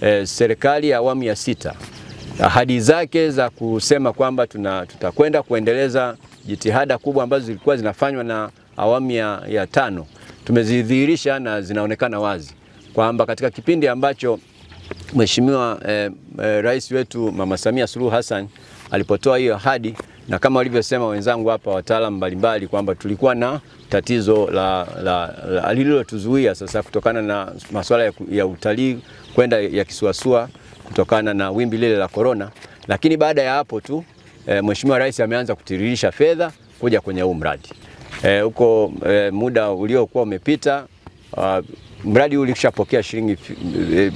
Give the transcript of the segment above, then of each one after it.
eh, serikali ya awamu ya sita. Ahadi zake za kusema kwamba tuna, tutakwenda kuendeleza jitihada kubwa ambazo zilikuwa zinafanywa na awamu ya, ya tano tumezidhihirisha na zinaonekana wazi kwamba katika kipindi ambacho Mheshimiwa eh, eh, Rais wetu Mama Samia Suluhu Hassan alipotoa hiyo ahadi na kama walivyosema wenzangu hapa wataalamu mbalimbali kwamba tulikuwa na tatizo la, la, la lililotuzuia sasa kutokana na masuala ya, ya utalii kwenda ya kisuasua kutokana na wimbi lile la korona, lakini baada ya hapo tu e, Mheshimiwa Rais ameanza kutiririsha fedha kuja kwenye huu mradi. Huko e, e, muda uliokuwa umepita uh, mradi huu ulishapokea shilingi e,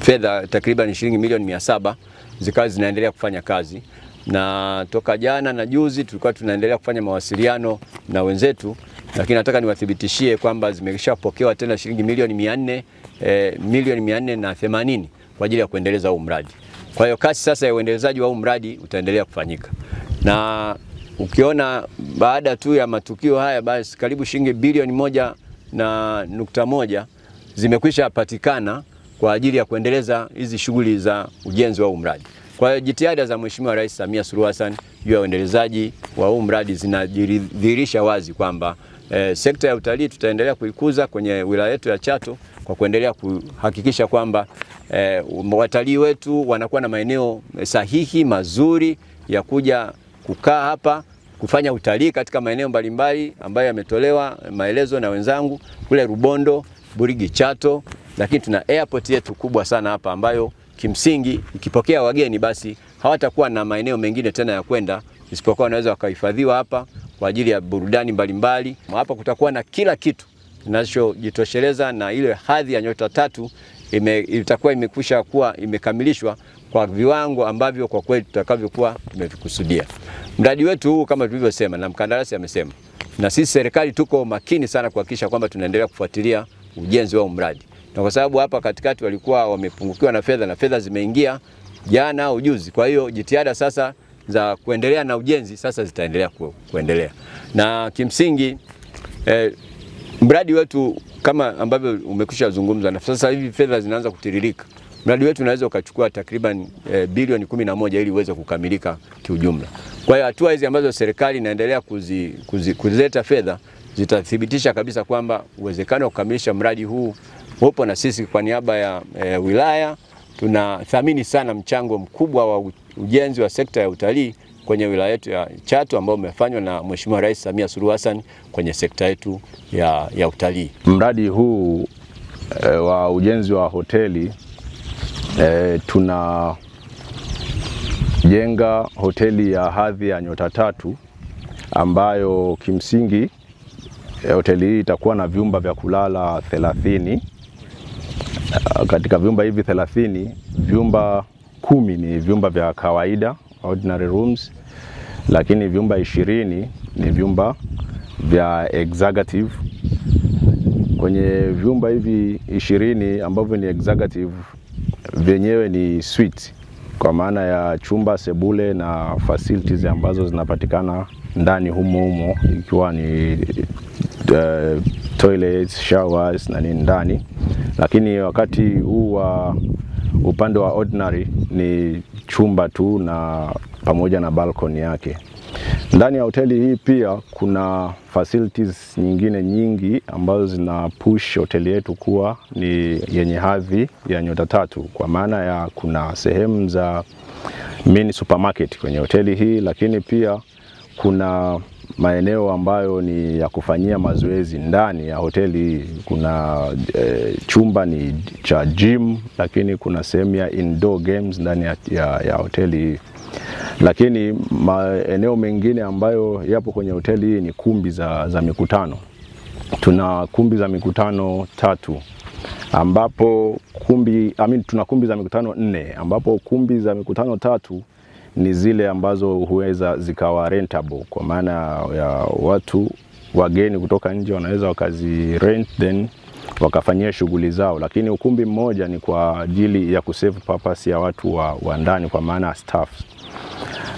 fedha takriban shilingi milioni mia saba zikawa zinaendelea kufanya kazi na toka jana na juzi tulikuwa tunaendelea kufanya mawasiliano na wenzetu, lakini nataka niwathibitishie kwamba zimeshapokewa tena shilingi milioni mia nne e, milioni mia nne na themanini kwa ajili ya kuendeleza huu mradi. Kwa hiyo kasi sasa ya uendelezaji wa huu mradi utaendelea kufanyika, na ukiona baada tu ya matukio haya, basi karibu shilingi bilioni moja na nukta moja zimekwisha patikana kwa ajili ya kuendeleza hizi shughuli za ujenzi wa mradi. Kwa hiyo jitihada za Mheshimiwa Rais Samia Suluhu Hassan juu ya uendelezaji wa huu mradi zinadhihirisha wazi kwamba e, sekta ya utalii tutaendelea kuikuza kwenye wilaya yetu ya Chato kwa kuendelea kuhakikisha kwamba e, watalii wetu wanakuwa na maeneo sahihi mazuri ya kuja kukaa hapa kufanya utalii katika maeneo mbalimbali ambayo yametolewa maelezo na wenzangu kule Rubondo, Burigi, Chato, lakini tuna airport yetu kubwa sana hapa ambayo kimsingi ikipokea wageni basi hawatakuwa na maeneo mengine tena ya kwenda isipokuwa wanaweza wakahifadhiwa hapa kwa ajili ya burudani mbalimbali. Hapa kutakuwa na kila kitu kinachojitosheleza na ile hadhi ya nyota tatu ime, itakuwa imekwisha kuwa imekamilishwa kwa viwango ambavyo kwa kweli tutakavyokuwa tumevikusudia. Mradi wetu huu kama tulivyosema na mkandarasi amesema, na sisi serikali tuko makini sana kuhakikisha kwamba tunaendelea kufuatilia ujenzi wa mradi na kwa sababu hapa katikati walikuwa wamepungukiwa na fedha na fedha zimeingia jana au juzi. Kwa hiyo jitihada sasa za kuendelea na ujenzi sasa zitaendelea ku, kuendelea na kimsingi eh, mradi wetu kama ambavyo umekwisha zungumza na sasa hivi fedha zinaanza kutiririka. Mradi wetu unaweza ukachukua takriban eh, bilioni kumi na moja ili uweze kukamilika kiujumla. Kwa hiyo hatua hizi ambazo serikali inaendelea kuzi, kuzi, kuzileta fedha zitathibitisha kabisa kwamba uwezekano wa kukamilisha mradi huu upo na sisi kwa niaba ya e, wilaya tunathamini sana mchango mkubwa wa ujenzi wa sekta ya utalii kwenye wilaya yetu ya Chato ambao umefanywa na Mheshimiwa Rais Samia Suluhu Hassan kwenye sekta yetu ya, ya utalii. Mradi huu e, wa ujenzi wa hoteli e, tunajenga hoteli ya hadhi ya nyota tatu ambayo kimsingi hoteli hii itakuwa na vyumba vya kulala thelathini. Katika vyumba hivi thelathini, vyumba kumi ni vyumba vya kawaida ordinary rooms, lakini vyumba ishirini ni vyumba vya executive. Kwenye vyumba hivi ishirini ambavyo ni executive, vyenyewe ni suite kwa maana ya chumba, sebule na facilities ambazo zinapatikana ndani humo humo ikiwa ni uh, toilets, showers na nini ndani, lakini wakati huu wa upande wa ordinary ni chumba tu na pamoja na balcony yake. Ndani ya hoteli hii pia kuna facilities nyingine nyingi ambazo zina push hoteli yetu kuwa ni yenye hadhi ya nyota tatu, kwa maana ya kuna sehemu za mini supermarket kwenye hoteli hii, lakini pia kuna maeneo ambayo ni ya kufanyia mazoezi ndani ya hoteli hii. Kuna e, chumba ni cha gym, lakini kuna sehemu ya indoor games ndani ya, ya, ya hoteli hii. Lakini maeneo mengine ambayo yapo kwenye hoteli hii ni kumbi za, za mikutano. Tuna kumbi za mikutano tatu ambapo kumbi, I mean, tuna kumbi za mikutano nne ambapo kumbi za mikutano tatu ni zile ambazo huweza zikawa rentable kwa maana ya watu wageni kutoka nje wanaweza wakazi rent then wakafanyia shughuli zao, lakini ukumbi mmoja ni kwa ajili ya kusave purpose ya watu wa, wa ndani kwa maana staff.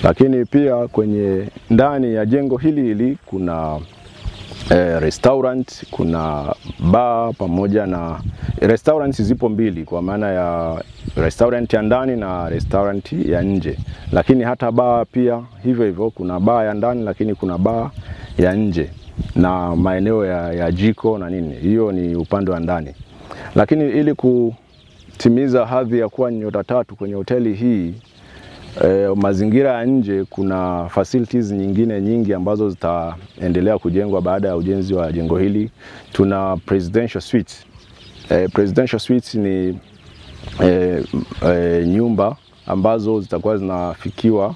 Lakini pia kwenye ndani ya jengo hili hili kuna eh, restaurant, kuna bar pamoja na restaurants zipo mbili kwa maana ya restaurant ya ndani na restaurant ya nje, lakini hata baa pia hivyo hivyo, kuna baa ya ndani lakini kuna baa ya nje na maeneo ya, ya jiko na nini, hiyo ni upande wa ndani, lakini ili kutimiza hadhi ya kuwa nyota tatu kwenye hoteli hii E, mazingira ya nje kuna facilities nyingine nyingi ambazo zitaendelea kujengwa baada ya ujenzi wa jengo hili. Tuna presidential suite. E, presidential suite ni e, e, nyumba ambazo zitakuwa zinafikiwa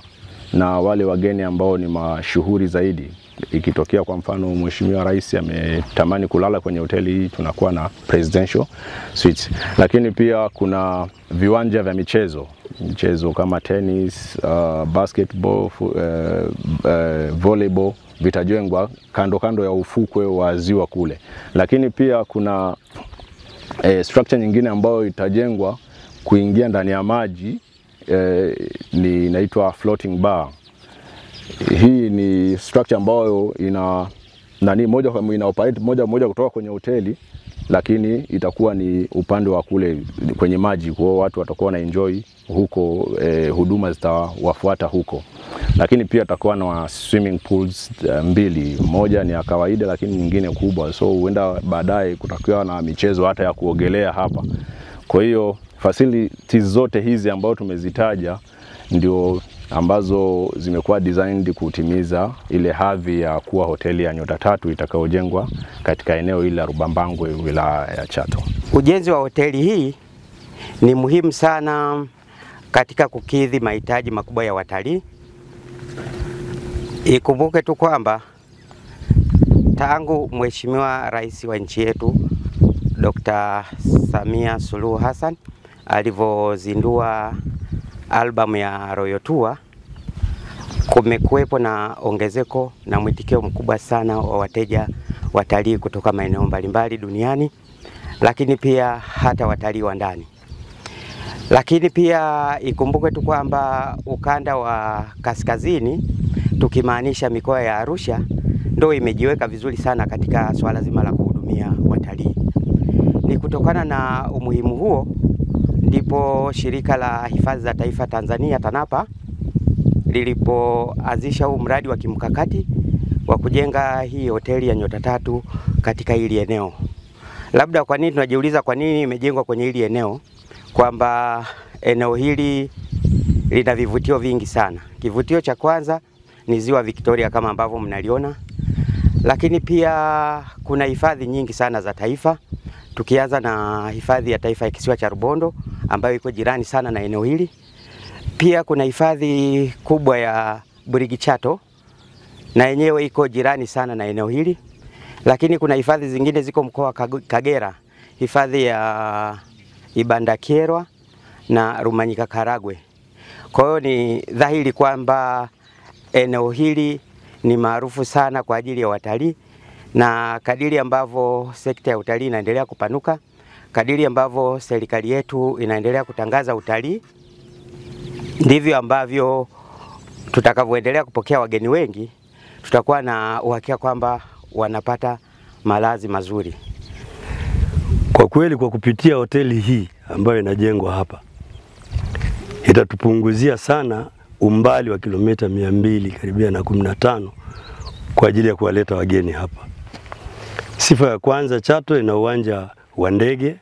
na wale wageni ambao ni mashuhuri zaidi. Ikitokea kwa mfano Mheshimiwa Rais ametamani kulala kwenye hoteli hii, tunakuwa na presidential suites. Lakini pia kuna viwanja vya michezo michezo kama tennis, uh, basketball, uh, uh, volleyball vitajengwa kando kando ya ufukwe wa ziwa kule, lakini pia kuna eh, structure nyingine ambayo itajengwa kuingia ndani ya maji e, ni inaitwa floating bar. Hii ni structure ambayo ina nani moja kwa ina operate moja moja kutoka kwenye hoteli lakini itakuwa ni upande wa kule kwenye maji, kwa watu watakuwa na enjoy huko eh, huduma zitawafuata huko, lakini pia tutakuwa na swimming pools uh, mbili, moja ni ya kawaida lakini nyingine kubwa, so huenda baadaye kutakuwa na michezo hata ya kuogelea hapa. Kwa hiyo facilities zote hizi ambazo tumezitaja ndio ambazo zimekuwa designed kutimiza ile hadhi ya kuwa hoteli ya nyota tatu itakayojengwa katika eneo hili la Rubambangwe wilaya ya Chato. Ujenzi wa hoteli hii ni muhimu sana katika kukidhi mahitaji makubwa ya watalii. Ikumbuke tu kwamba tangu Mheshimiwa Rais wa nchi yetu Dr. Samia Suluhu Hassan alivyozindua albamu ya Royal Tour kumekuwepo na ongezeko na mwitikio mkubwa sana wa wateja watalii kutoka maeneo mbalimbali duniani, lakini pia hata watalii wa ndani. Lakini pia ikumbuke tu kwamba ukanda wa kaskazini tukimaanisha mikoa ya Arusha ndio imejiweka vizuri sana katika swala zima la kuhudumia watalii. Ni kutokana na umuhimu huo ndipo shirika la hifadhi za taifa Tanzania TANAPA lilipoanzisha huu mradi wa kimkakati wa kujenga hii hoteli ya nyota tatu katika hili eneo. Labda kwa nini tunajiuliza kwa nini imejengwa kwenye hili eneo, kwamba eneo hili lina vivutio vingi sana. Kivutio cha kwanza ni ziwa Victoria kama ambavyo mnaliona, lakini pia kuna hifadhi nyingi sana za taifa, tukianza na hifadhi ya taifa ya kisiwa cha Rubondo ambayo iko jirani sana na eneo hili. Pia kuna hifadhi kubwa ya Burigi Chato na yenyewe iko jirani sana na eneo hili, lakini kuna hifadhi zingine ziko mkoa wa Kagera, hifadhi ya Ibandakierwa na Rumanyika Karagwe. Kwa hiyo ni dhahiri kwamba eneo hili ni maarufu sana kwa ajili ya watalii, na kadiri ambavyo sekta ya utalii inaendelea kupanuka, kadiri ambavyo serikali yetu inaendelea kutangaza utalii, ndivyo ambavyo tutakavyoendelea kupokea wageni wengi, tutakuwa na uhakika kwamba wanapata malazi mazuri. Kwa kweli, kwa kupitia hoteli hii ambayo inajengwa hapa itatupunguzia sana umbali wa kilomita mia mbili karibia na kumi na tano kwa ajili ya kuwaleta wageni hapa. Sifa ya kwanza, Chato ina uwanja wa ndege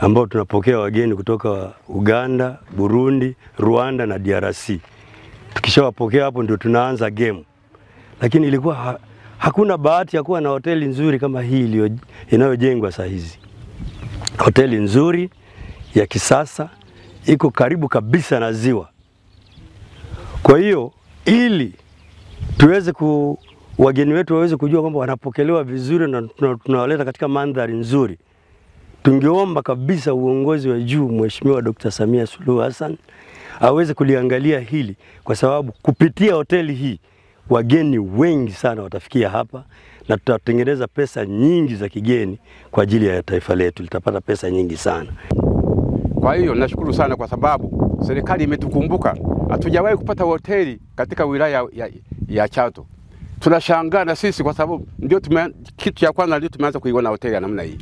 ambao tunapokea wageni kutoka Uganda, Burundi, Rwanda na DRC. Tukishawapokea hapo ndio tunaanza game, lakini ilikuwa ha hakuna bahati ya kuwa na hoteli nzuri kama hii inayojengwa saa hizi. Hoteli nzuri ya kisasa iko karibu kabisa na ziwa. Kwa hiyo ili tuweze ku wageni wetu waweze kujua kwamba wanapokelewa vizuri na tunawaleta katika mandhari nzuri, tungeomba kabisa uongozi wa juu, Mheshimiwa Dr. Samia Suluhu Hassan aweze kuliangalia hili, kwa sababu kupitia hoteli hii wageni wengi sana watafikia hapa na tutatengeneza pesa nyingi za kigeni kwa ajili ya taifa letu, litapata pesa nyingi sana. Kwa hiyo nashukuru sana kwa sababu serikali imetukumbuka. Hatujawahi kupata hoteli katika wilaya ya, ya Chato. tunashangaa na sisi kwa sababu ndio kitu cha kwanza ndio tumeanza kuiona hoteli ya namna hii.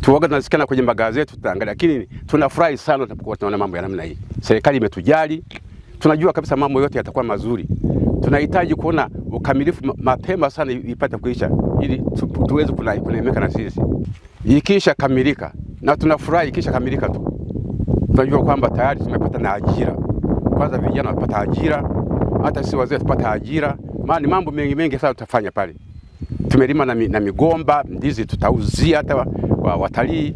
Tuoga tunasikia kwenye magazeti tutaangalia, lakini tunafurahi sana tunapokuwa tunaona mambo ya namna hii. Serikali imetujali, tunajua kabisa mambo yote yatakuwa mazuri. Tunahitaji kuona ukamilifu mapema sana ipate kuisha ili tu, tuweze kuna- na sisi. Ikisha kamilika na tunafurahi ikisha kamilika tu, tunajua kwamba tayari tumepata na ajira. Kwanza vijana wapata ajira, hata sisi wazee tupata ajira, maana ni mambo mengi mengi sana tutafanya pale. Tumelima na, na migomba, ndizi tutauzia hata wa, wa, watalii,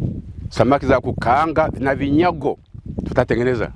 samaki za kukaanga na vinyago tutatengeneza.